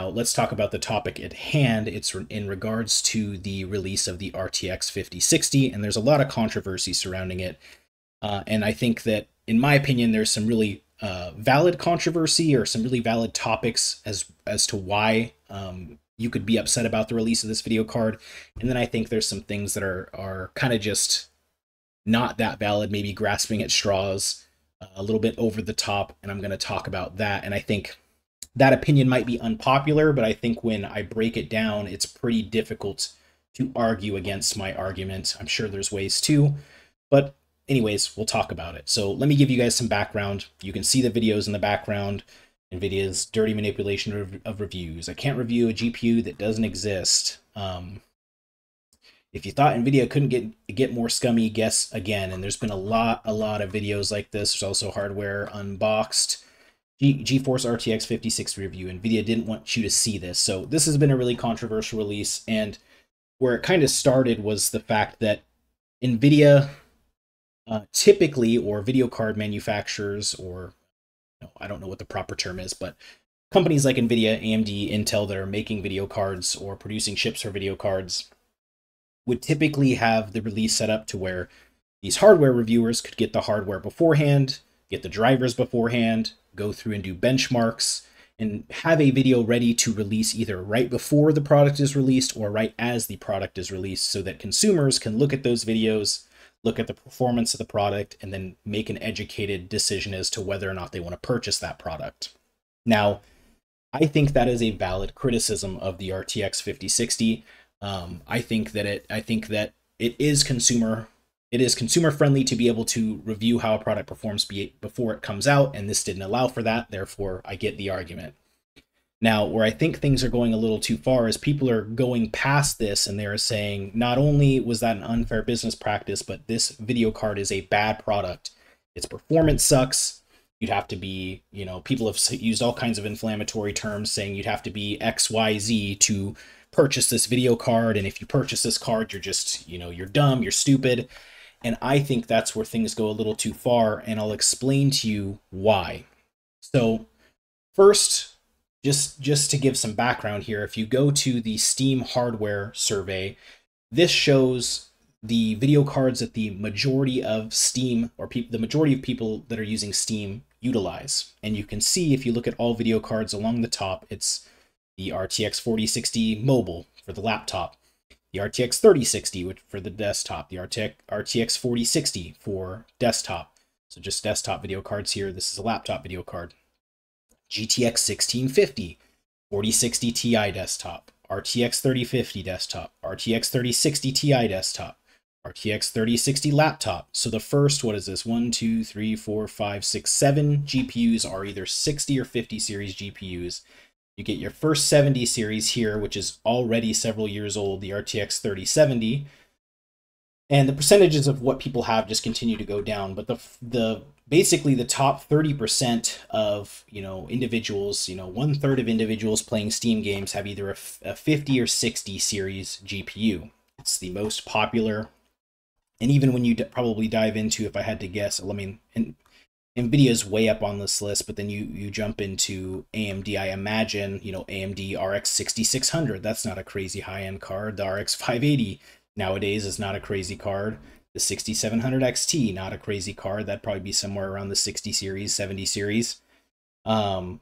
Now, let's talk about the topic at hand. It's in regards to the release of the RTX 5060, and there's a lot of controversy surrounding it. Uh, and I think that, in my opinion, there's some really uh, valid controversy or some really valid topics as as to why um, you could be upset about the release of this video card. And then I think there's some things that are are kind of just not that valid, maybe grasping at straws, uh, a little bit over the top, and I'm going to talk about that. And I think that opinion might be unpopular, but I think when I break it down, it's pretty difficult to argue against my argument. I'm sure there's ways too, but anyways, we'll talk about it. So let me give you guys some background. You can see the videos in the background. NVIDIA's dirty manipulation of, reviews. I can't review a GPU that doesn't exist. Um, if you thought NVIDIA couldn't get get more scummy, guess again. And there's been a lot, a lot of videos like this. There's also hardware unboxed. G- GeForce RTX 5060 review. NVIDIA didn't want you to see this. So this has been a really controversial release. And where it kind of started was the fact that NVIDIA uh, typically, or video card manufacturers, or you know, I don't know what the proper term is, but companies like NVIDIA, AMD, Intel that are making video cards or producing chips for video cards would typically have the release set up to where these hardware reviewers could get the hardware beforehand, get the drivers beforehand, go through and do benchmarks, and have a video ready to release either right before the product is released or right as the product is released so that consumers can look at those videos look at the performance of the product, and then make an educated decision as to whether or not they want to purchase that product. Now, I think that is a valid criticism of the RTX 5060. Um, I think that it I think that it is consumer it is consumer friendly to be able to review how a product performs be, before it comes out, and this didn't allow for that. Therefore, I get the argument. Now, where I think things are going a little too far is people are going past this and they're saying not only was that an unfair business practice, but this video card is a bad product. Its performance sucks. You'd have to be, you know, people have used all kinds of inflammatory terms saying you'd have to be XYZ to purchase this video card. And if you purchase this card, you're just, you know, you're dumb, you're stupid. And I think that's where things go a little too far. And I'll explain to you why. So, first, just just to give some background here if you go to the steam hardware survey this shows the video cards that the majority of steam or the majority of people that are using steam utilize and you can see if you look at all video cards along the top it's the rtx 4060 mobile for the laptop the rtx 3060 which for the desktop. The rtx rtx 4060 for desktop. So just desktop video cards here. This is a laptop video card. GTX 1650, 4060 Ti desktop, RTX 3050 desktop, RTX 3060 Ti desktop, RTX 3060 laptop. So the first, what is this? One, two, three, four, five, six, seven GPUs are either 60 or 50 series GPUs. You get your first 70 series here, which is already several years old, the RTX 3070. And the percentages of what people have just continue to go down. But the the basically the top 30% of you know individuals you know one third of individuals playing steam games have either a, a 50 or 60 series gpu it's the most popular and even when you probably dive into if i had to guess i mean nvidia's way up on this list but then you you jump into amd i imagine you know amd rx 6600 that's not a crazy high end card the rx 580 nowadays is not a crazy card the 6700 XT, not a crazy card. That'd probably be somewhere around the 60 series, 70 series. Um,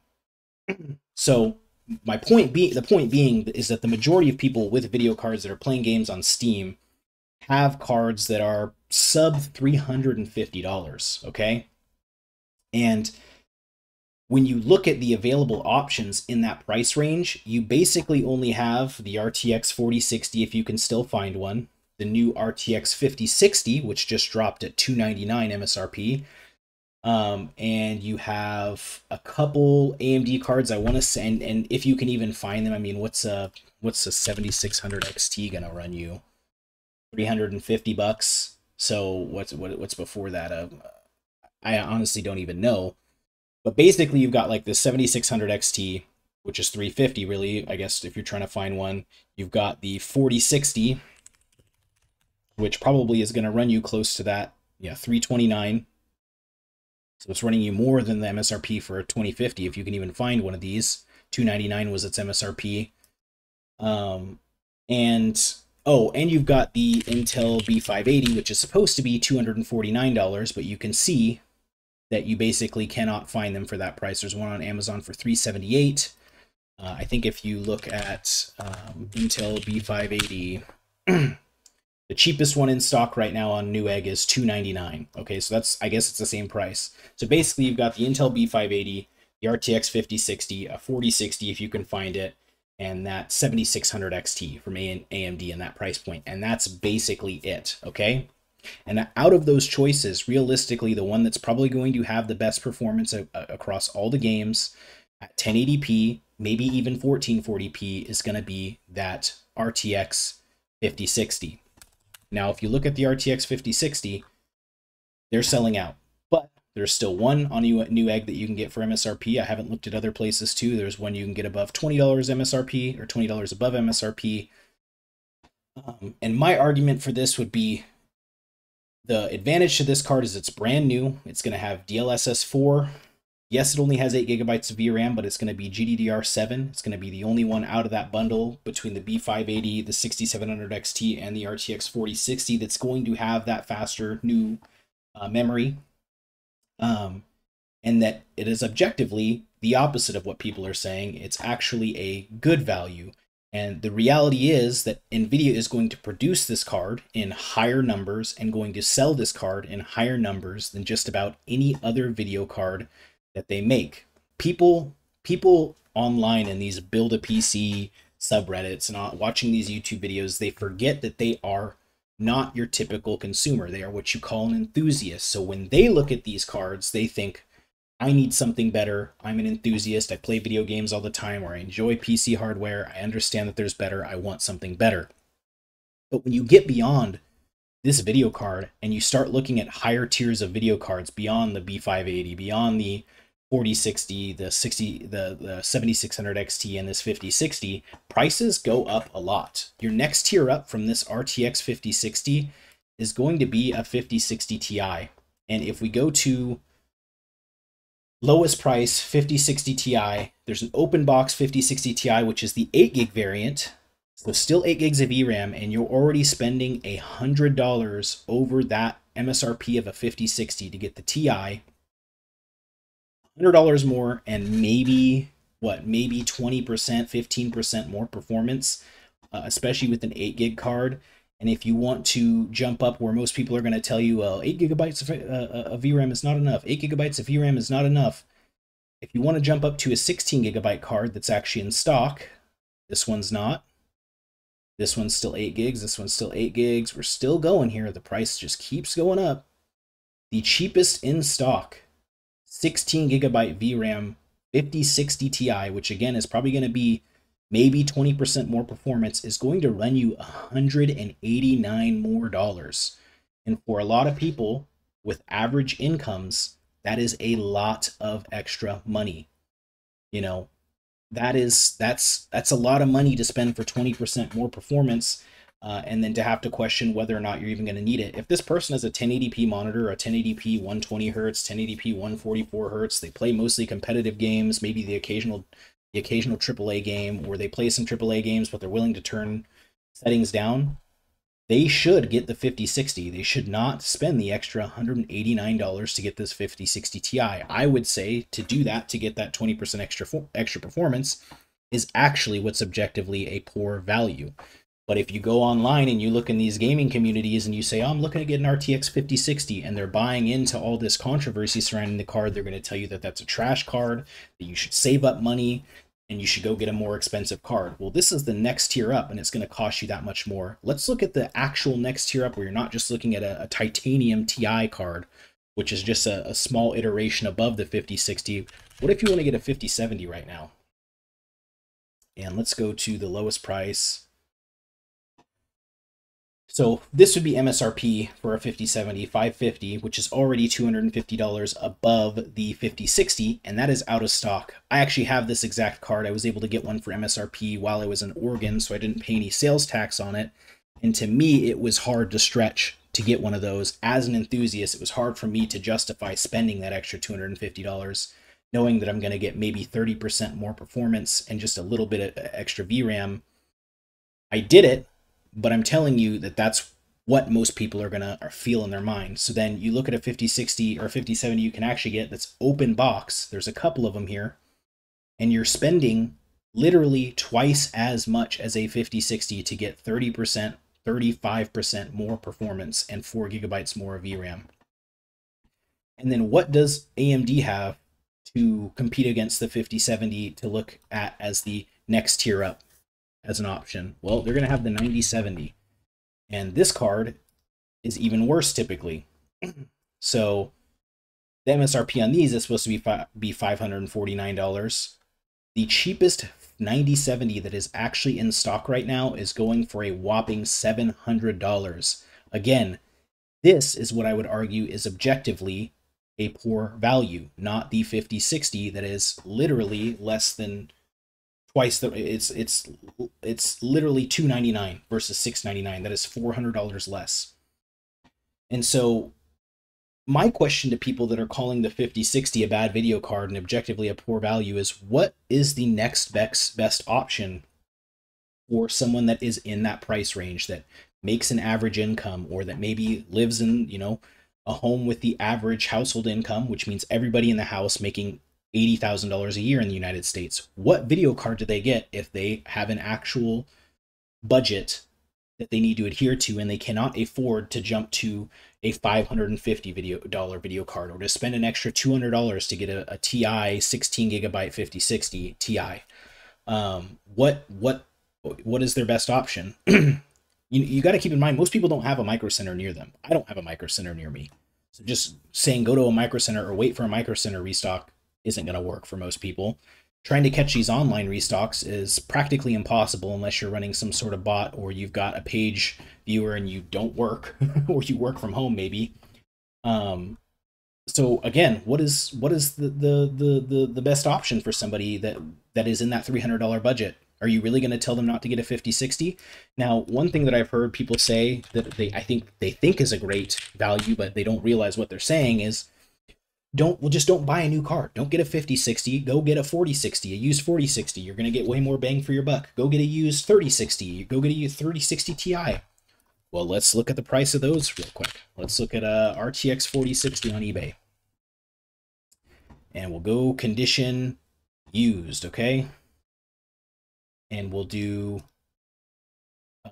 so my point being, the point being is that the majority of people with video cards that are playing games on Steam have cards that are sub $350, okay? And when you look at the available options in that price range, you basically only have the RTX 4060 if you can still find one, the new RTX 5060, which just dropped at 299 MSRP. Um, and you have a couple AMD cards. I want to send, and if you can even find them, I mean, what's a what's a 7600 XT gonna run you? 350 bucks. So what's what, what's before that? Uh, I honestly don't even know. But basically, you've got like the 7600 XT, which is 350 really. I guess if you're trying to find one, you've got the 4060, which probably is going to run you close to that. Yeah, 329. So it's running you more than the MSRP for a 2050 if you can even find one of these. 299 was its MSRP. Um, and oh, and you've got the Intel B580, which is supposed to be $249, but you can see that you basically cannot find them for that price. There's one on Amazon for 378. Uh, I think if you look at um, Intel B580, the cheapest one in stock right now on Newegg is 299. Okay, so that's I guess it's the same price. So basically, you've got the Intel B580, the RTX 5060, a 4060 if you can find it, and that 7600 XT from AMD in that price point, and that's basically it. Okay. And out of those choices, realistically, the one that's probably going to have the best performance a- across all the games at 1080p, maybe even 1440p, is going to be that RTX 5060. Now, if you look at the RTX 5060, they're selling out, but there's still one on Newegg that you can get for MSRP. I haven't looked at other places too. There's one you can get above $20 MSRP or $20 above MSRP. Um, and my argument for this would be the advantage to this card is it's brand new. It's going to have DLSS 4. Yes, it only has 8 gigabytes of VRAM, but it's going to be GDDR7. It's going to be the only one out of that bundle between the B580, the 6700 XT, and the RTX 4060 that's going to have that faster new uh, memory. Um, and that it is objectively the opposite of what people are saying. It's actually a good value. And the reality is that NVIDIA is going to produce this card in higher numbers and going to sell this card in higher numbers than just about any other video card that they make. People people online in these build a PC subreddits and uh, watching these YouTube videos, they forget that they are not your typical consumer. They are what you call an enthusiast. So when they look at these cards, they think, I need something better. I'm an enthusiast. I play video games all the time, or I enjoy PC hardware. I understand that there's better. I want something better. But when you get beyond this video card and you start looking at higher tiers of video cards beyond the B580, beyond the 4060, the 60, the, the 7600 XT, and this 5060, prices go up a lot. Your next tier up from this RTX 5060 is going to be a 5060 Ti. And if we go to lowest price 5060 Ti. There's an open box 5060 Ti, which is the 8 gig variant. So still 8 gigs of VRAM, and you're already spending a $100 over that MSRP of a 5060 to get the Ti. $100 more and maybe, what, maybe 20%, 15% more performance, uh, especially with an 8 gig card. And if you want to jump up where most people are going to tell you, well, 8 gigabytes of, uh, uh of VRAM is not enough, 8 gigabytes of VRAM is not enough. If you want to jump up to a 16 gigabyte card that's actually in stock, this one's not. This one's still 8 gigs, this one's still 8 gigs. We're still going here. The price just keeps going up. The cheapest in stock, 16 gigabyte VRAM 5060 Ti, which again is probably going to be maybe 20% more performance is going to run you 189 more dollars. And for a lot of people with average incomes, that is a lot of extra money. You know, that is that's that's a lot of money to spend for 20% more performance uh, and then to have to question whether or not you're even going to need it. If this person has a 1080p monitor, a 1080p 120 hertz, 1080p 144 hertz, they play mostly competitive games, maybe the occasional the occasional AAA game, where they play some AAA games, but they're willing to turn settings down, they should get the 5060. They should not spend the extra $189 to get this 5060 Ti. I would say to do that, to get that 20% extra extra performance, is actually what's objectively a poor value. But if you go online and you look in these gaming communities and you say, oh, I'm looking to get an RTX 5060, and they're buying into all this controversy surrounding the card, they're going to tell you that that's a trash card, that you should save up money, and you should go get a more expensive card. Well, this is the next tier up, and it's going to cost you that much more. Let's look at the actual next tier up where you're not just looking at a, a titanium TI card, which is just a, a small iteration above the 5060. What if you want to get a 5070 right now? And let's go to the lowest price so this would be MSRP for a 5070 550, which is already $250 above the 5060, and that is out of stock. I actually have this exact card. I was able to get one for MSRP while I was in Oregon, so I didn't pay any sales tax on it. And to me, it was hard to stretch to get one of those. As an enthusiast, it was hard for me to justify spending that extra $250 knowing that I'm going to get maybe 30% more performance and just a little bit of extra VRAM. I did it, but I'm telling you that that's what most people are going to feel in their mind. So then you look at a 5060 or 5070 you can actually get that's open box. There's a couple of them here. And you're spending literally twice as much as a 5060 to get 30%, 35% more performance and 4 gigabytes more of VRAM. And then what does AMD have to compete against the 5070 to look at as the next tier up as an option? Well, they're going to have the 9070. And this card is even worse typically. so the MSRP on these is supposed to be fi- be $549. The cheapest 9070 that is actually in stock right now is going for a whopping $700. Again, this is what I would argue is objectively a poor value, not the 5060 that is literally less than twice the it's it's it's literally 299 versus 699 that is $400 less. And so my question to people that are calling the 5060 a bad video card and objectively a poor value is what is the next best best option for someone that is in that price range that makes an average income or that maybe lives in you know a home with the average household income which means everybody in the house making $80,000 a year in the United States. What video card do they get if they have an actual budget that they need to adhere to and they cannot afford to jump to a 550 video dollar video card or to spend an extra $200 to get a, a TI 16 gigabyte 5060 Ti. Um, what what what is their best option? you you got to keep in mind most people don't have a micro center near them. I don't have a micro center near me. So just saying go to a micro center or wait for a micro center restock isn't going to work for most people. Trying to catch these online restocks is practically impossible unless you're running some sort of bot or you've got a page viewer and you don't work or you work from home maybe. Um, so again, what is what is the, the the the the best option for somebody that that is in that three hundred dollar budget? Are you really going to tell them not to get a 5060? Now, one thing that I've heard people say that they I think they think is a great value, but they don't realize what they're saying is don't well just don't buy a new card don't get a 5060 go get a 4060 a used 4060 you're going to get way more bang for your buck. Go get a used 3060 go get a used 3060 ti well let's look at the price of those real quick. Let's look at a rtx 4060 on ebay. And we'll go condition used okay? And we'll do uh,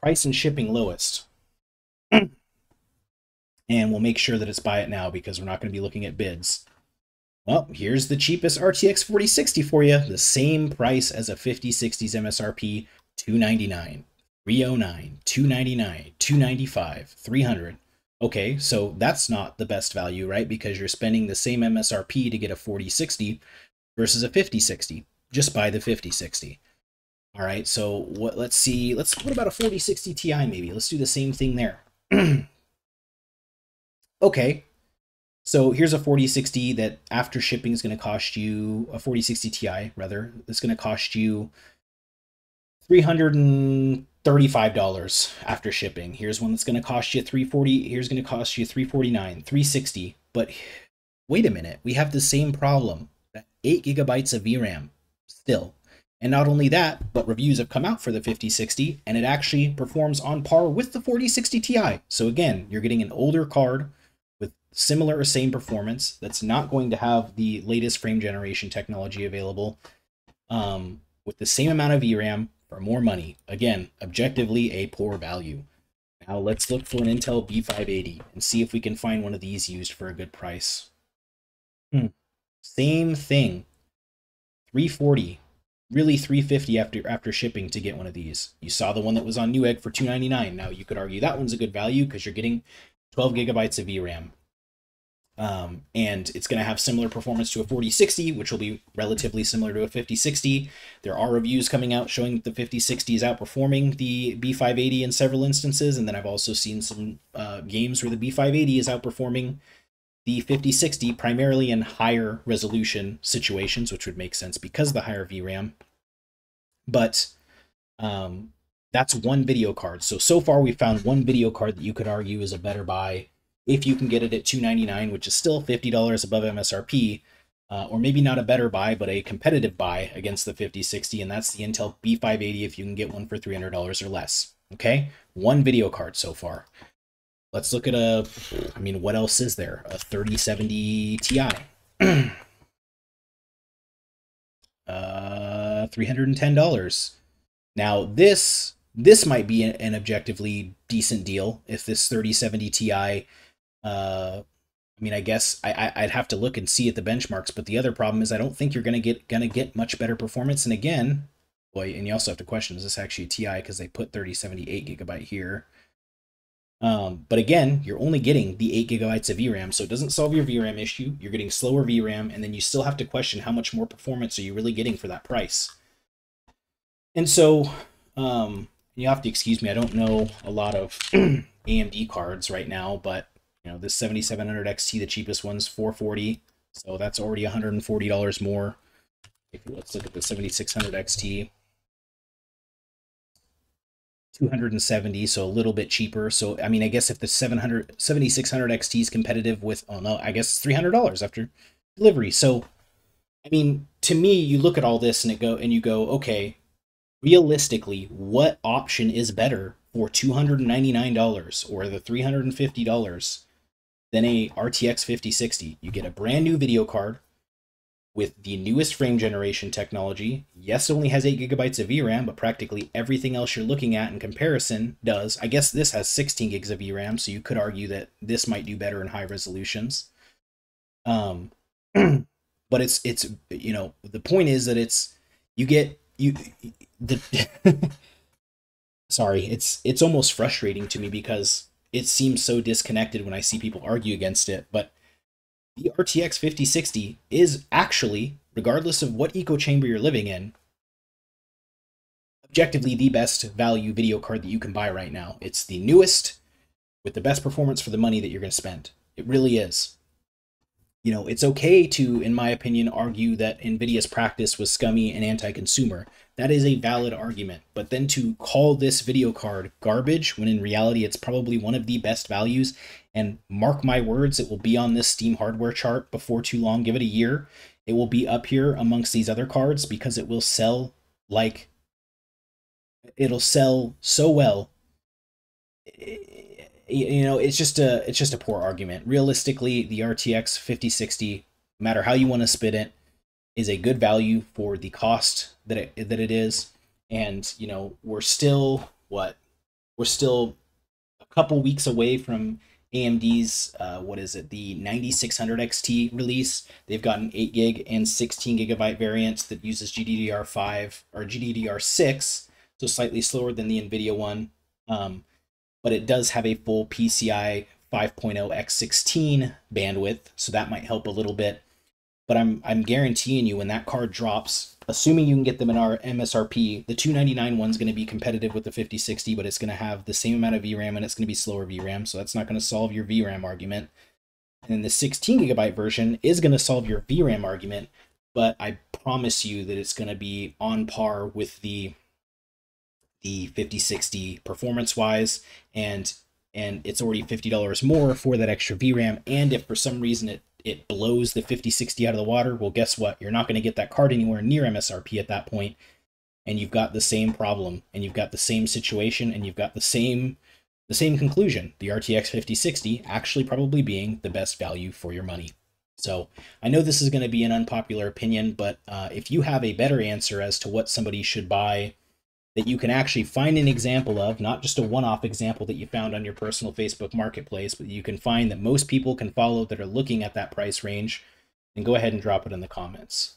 price and shipping lowest and we'll make sure that it's buy it now because we're not going to be looking at bids. Well, here's the cheapest RTX 4060 for you. The same price as a 5060's MSRP, 299, 309, 299, 295, 300. Okay, so that's not the best value, right? Because you're spending the same MSRP to get a 4060 versus a 5060. Just buy the 5060. All right, so what let's see. Let's what about a 4060 Ti maybe? Let's do the same thing there. okay, so here's a 4060 that after shipping is going to cost you a 4060 Ti rather. It's going to cost you $335 after shipping. Here's one that's going to cost you 340. Here's going to cost you 349, 360. But wait a minute, we have the same problem. 8 gigabytes of VRAM still. And not only that, but reviews have come out for the 5060 and it actually performs on par with the 4060 Ti. So again, you're getting an older card similar or same performance that's not going to have the latest frame generation technology available um, with the same amount of VRAM for more money. Again, objectively a poor value. Now let's look for an Intel B580 and see if we can find one of these used for a good price. Hmm. Same thing. 340 really 350 after after shipping to get one of these. You saw the one that was on Newegg for 299. Now you could argue that one's a good value because you're getting 12 gigabytes of VRAM. Um, and it's going to have similar performance to a 4060, which will be relatively similar to a 5060. There are reviews coming out showing that the 5060 is outperforming the B580 in several instances, and then I've also seen some uh, games where the B580 is outperforming the 5060 primarily in higher resolution situations, which would make sense because of the higher VRAM. But um, that's one video card. So so far we've found one video card that you could argue is a better buy if you can get it at 299 which is still $50 above msrp uh, or maybe not a better buy, but a competitive buy against the 5060, and that's the Intel B580 if you can get one for $300 or less. Okay, one video card so far. Let's look at a, I mean, what else is there? A 3070 Ti. uh, $310. Now this this might be an objectively decent deal if this 3070 Ti uh, I mean, I guess I, I'd have to look and see at the benchmarks, but the other problem is I don't think you're gonna get gonna get much better performance. And again, boy, and you also have to question: is this actually a Ti because they put 3078 gigabyte here? Um, but again, you're only getting the eight gigabytes of VRAM, so it doesn't solve your VRAM issue. You're getting slower VRAM, and then you still have to question how much more performance are you really getting for that price. And so, um, you have to excuse me. I don't know a lot of AMD cards right now, but you know, this 7700 XT, the cheapest one's 440, so that's already $140 more. If let's look at the 7600 XT, 270, so a little bit cheaper. So I mean, I guess if the 700 7600 XT is competitive with, oh no, I guess it's $300 after delivery. So I mean, to me, you look at all this and it go and you go, okay, realistically, what option is better for $299 or the $350 than a RTX 5060. You get a brand new video card with the newest frame generation technology. Yes, it only has 8 gigabytes of VRAM, but practically everything else you're looking at in comparison does. I guess this has 16 gigs of VRAM, so you could argue that this might do better in high resolutions. Um, but it's it's you know the point is that it's you get you the sorry it's it's almost frustrating to me because it seems so disconnected when I see people argue against it. But the RTX 5060 is actually, regardless of what echo chamber you're living in, objectively the best value video card that you can buy right now. It's the newest with the best performance for the money that you're going to spend. It really is. You know, it's okay to, in my opinion, argue that NVIDIA's practice was scummy and anti consumer. That is a valid argument. But then to call this video card garbage when in reality it's probably one of the best values, and mark my words, it will be on this Steam hardware chart before too long. Give it a year. It will be up here amongst these other cards because it will sell like it'll sell so well. You know, it's just a it's just a poor argument. Realistically, the RTX 5060, no matter how you want to spit it, is a good value for the cost that it that it is. And you know, we're still what we're still a couple weeks away from AMD's uh, what is it the 9600 XT release. They've got an 8 gig and 16 gigabyte variant that uses GDDR5 or GDDR6, so slightly slower than the Nvidia one. Um, but it does have a full PCI 5.0 x16 bandwidth, so that might help a little bit. But I'm I'm guaranteeing you when that card drops, assuming you can get them in our MSRP, the 299 one's going to be competitive with the 5060, but it's going to have the same amount of VRAM and it's going to be slower VRAM, so that's not going to solve your VRAM argument. And the 16 gigabyte version is going to solve your VRAM argument, but I promise you that it's going to be on par with the the 5060 performance wise and and it's already $50 more for that extra VRAM and if for some reason it it blows the 5060 out of the water, well, guess what? You're not going to get that card anywhere near MSRP at that point, and you've got the same problem, and you've got the same situation, and you've got the same the same conclusion. The RTX 5060 actually probably being the best value for your money. So I know this is going to be an unpopular opinion, but uh, if you have a better answer as to what somebody should buy that you can actually find an example of, not just a one off example that you found on your personal Facebook marketplace, but you can find that most people can follow that are looking at that price range, then go ahead and drop it in the comments.